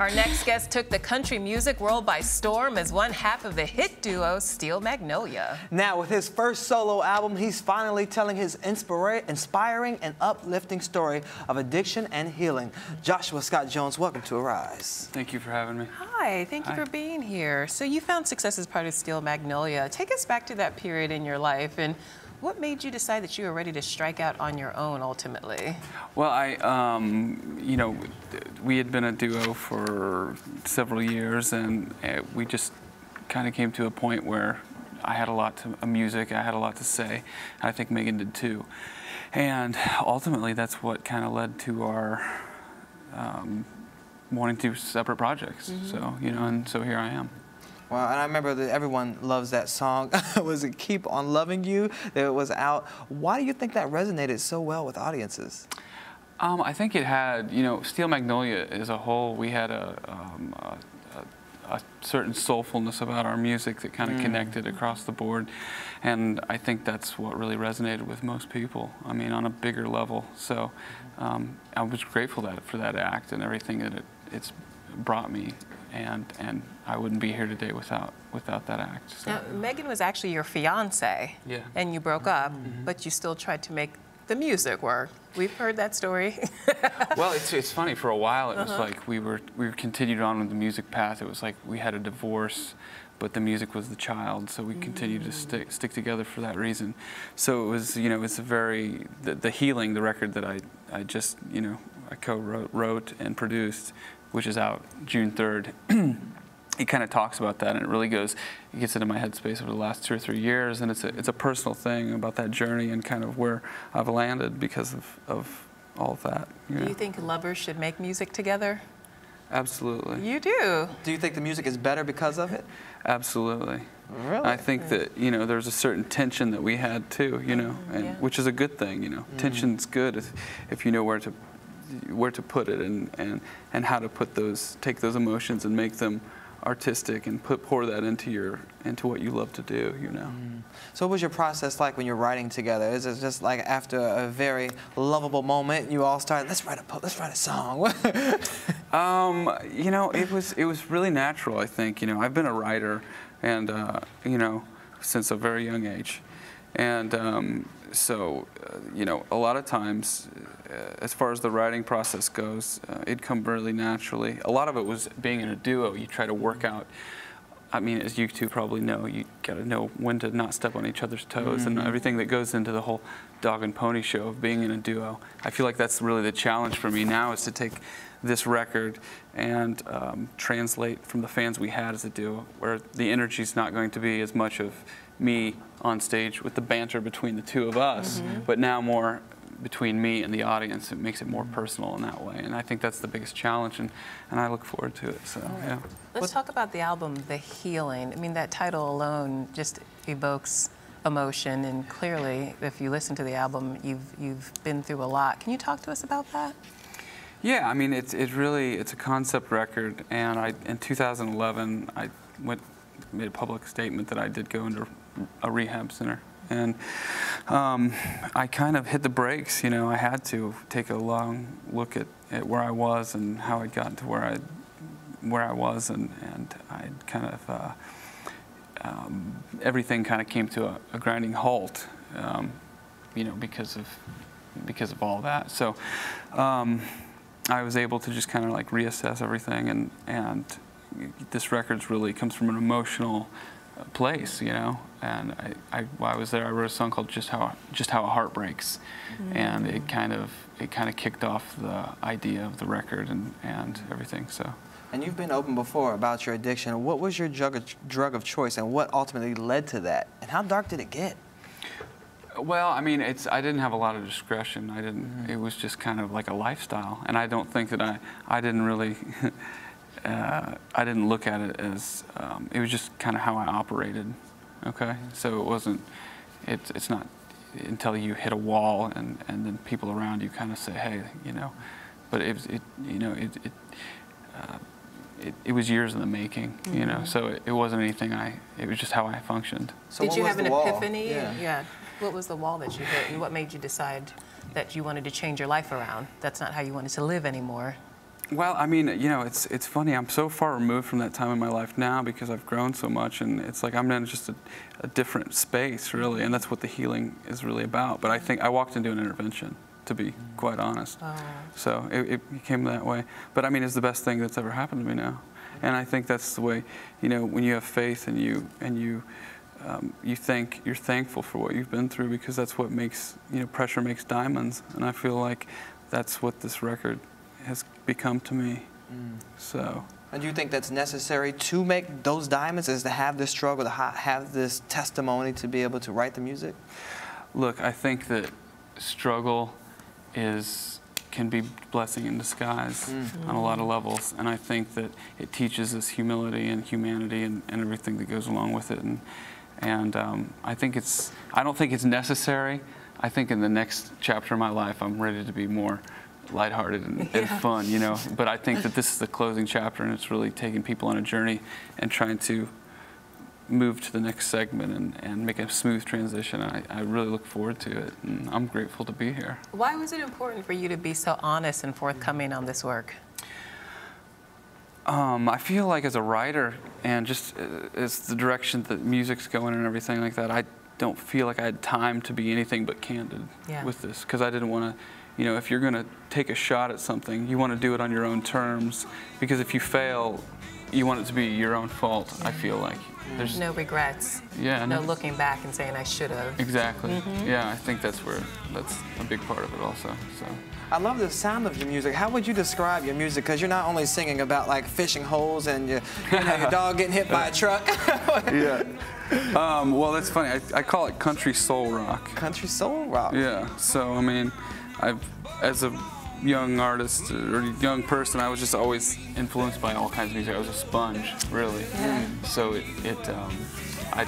Our next guest took the country music world by storm as one half of the hit duo Steel Magnolia. Now, with his first solo album, he's finally telling his inspiring and uplifting story of addiction and healing. Joshua Scott Jones, welcome to Arise. Thank you for having me. Hi, thank you for being here. So you found success as part of Steel Magnolia. Take us back to that period in your life and what made you decide that you were ready to strike out on your own ultimately? Well, I, um, you know, we had been a duo for several years, and uh, we just kind of came to a point where I had a lot to music, I had a lot to say. I think Megan did too, and ultimately, that's what kind of led to our um, wanting to do separate projects. So, you know, and so here I am. Well, and I remember that everyone loves that song. was it Keep on Loving You that was out? Why do you think that resonated so well with audiences? Um, I think it had, you know, Steel Magnolia as a whole, we had a, um, a, a, a certain soulfulness about our music that kind of connected across the board. And I think that's what really resonated with most people. I mean, on a bigger level. So um, I was grateful that, for that act and everything that it, it's brought me. And, and I wouldn't be here today without, without that act. So. Now, Megan was actually your fiance. Yeah. And you broke up, mm-hmm. but you still tried to make the music work. We've heard that story. well, it's, it's funny. For a while, it was uh-huh. like we were we continued on with the music path. It was like we had a divorce, but the music was the child, so we continued to mm. stick stick together for that reason. So it was you know it's a very the, the healing the record that I I just you know I co-wrote wrote and produced, which is out June third. it kind of talks about that and it really goes it gets into my headspace over the last two or three years and it's a, it's a personal thing about that journey and kind of where I've landed because of, of all of that you Do know? you think lovers should make music together? absolutely You do. Do you think the music is better because of it? absolutely Really? I think mm. that you know there's a certain tension that we had too you know and mm, yeah. which is a good thing you know mm. tension's good if, if you know where to where to put it and, and and how to put those take those emotions and make them artistic and put pour that into your into what you love to do you know So what was your process like when you're writing together? Is it just like after a very lovable moment, you all start, let's write a, let's write a song? Um, you know, it was it was really natural. I think you know I've been a writer, and uh, you know since a very young age, and um, so uh, you know a lot of times, uh, as far as the writing process goes, uh, it'd come really naturally. A lot of it was being in a duo. You try to work out. I mean, as you two probably know, you got to know when to not step on each other's toes and everything that goes into the whole dog and pony show of being in a duo. I feel like that's really the challenge for me now is to take this record and um, translate from the fans we had as a duo, where the energy's not going to be as much of me on stage with the banter between the two of us, but now more between me and the audience. It makes it more mm-hmm. personal in that way, and I think that's the biggest challenge, and, and I look forward to it. So yeah. Let's talk about the album, The Healing. I mean, that title alone just evokes emotion, and clearly, if you listen to the album, you've you've been through a lot. Can you talk to us about that? Yeah, I mean, it's it really it's a concept record, and I in 2011 I went made a public statement that I did go into a rehab center, and um, I kind of hit the brakes. You know, I had to take a long look at, at where I was and how I'd gotten to where I where I was, and and I kind of. Uh, um, everything kind of came to a, a grinding halt, um, you know, because of because of all that. So um, I was able to just kind of like reassess everything, and and this record's really comes from an emotional place, you know. And I, I while I was there, I wrote a song called "Just How Just How a Heart Breaks," mm-hmm. and it kind of it kind of kicked off the idea of the record and and everything. So. and you've been open before about your addiction. What was your drug of, drug of choice and what ultimately led to that? And how dark did it get? Well, I mean, it's I didn't have a lot of discretion. I didn't. Mm-hmm. It was just kind of like a lifestyle, and I don't think that I I didn't really. uh, I didn't look at it as um, it was just kind of how I operated. Okay, so it wasn't. It's it's not until you hit a wall and and then people around you kind of say, hey, you know, but it was it you know it it. Uh, it, it was years in the making, you know. So it, it wasn't anything I. It was just how I functioned. So Did you have an wall? epiphany? Yeah. What was the wall that you hit, and what made you decide that you wanted to change your life around? That's not how you wanted to live anymore. Well, I mean, you know, it's it's funny. I'm so far removed from that time in my life now because I've grown so much, and it's like I'm in just a, a different space, really, and that's what the healing is really about. But I think I walked into an intervention, to be quite honest. Oh. So it, it became that way. But I mean, it's the best thing that's ever happened to me now, and I think that's the way, you know, when you have faith and you and you. Um, you think you're thankful for what you've been through because that's what makes you know pressure makes diamonds, and I feel like that's what this record has become to me. So, And do you think that's necessary to make those diamonds? Is to have this struggle, to ha- have this testimony, to be able to write the music? look, I think that struggle is can be blessing in disguise on a lot of levels, and I think that it teaches us humility and humanity and, and everything that goes along with it. And and um, I think it's I don't think it's necessary. I think in the next chapter of my life, I'm ready to be more lighthearted and, and fun, you know. But I think that this is the closing chapter, and it's really taking people on a journey and trying to move to the next segment and, and make a smooth transition. I, I really look forward to it, and I'm grateful to be here. Why was it important for you to be so honest and forthcoming on this work? Um, I feel like as a writer and just uh, as the direction that music's going and everything like that, I don't feel like I had time to be anything but candid Yeah. with this because I didn't want to, you know, if you're going to take a shot at something, you want to do it on your own terms because if you fail, you want it to be your own fault. I feel like there's No regrets. yeah No looking back and saying I should have. exactly yeah I think that's where that's a big part of it also. So. I love the sound of your music. How would you describe your music? Because you're not only singing about like fishing holes and your, you know, your dog getting hit by a truck. Yeah. Um, well, that's funny. I, I call it country soul rock. Country soul rock. Yeah. So I mean, I've as a young artist or young person, I was just always influenced by all kinds of music. I was a sponge, really. So it, it um, I,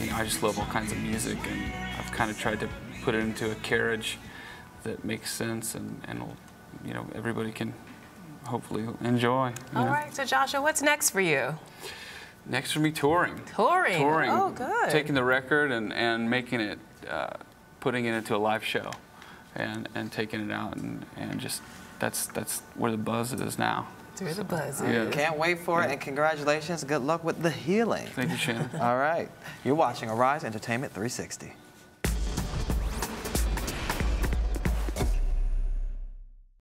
you know, I just love all kinds of music, and I've kind of tried to put it into a carriage that makes sense, and and you know everybody can hopefully enjoy. All know. right, so Joshua, what's next for you? Next for me, touring. Touring. touring, Oh, good. taking the record and, and making it, uh, putting it into a live show, and, and taking it out and, and just that's that's where the buzz is now. Through the buzz. Yeah. Can't wait for it, and congratulations. Good luck with the healing. Thank you, Shannon. All right. You're watching Arise Entertainment 360.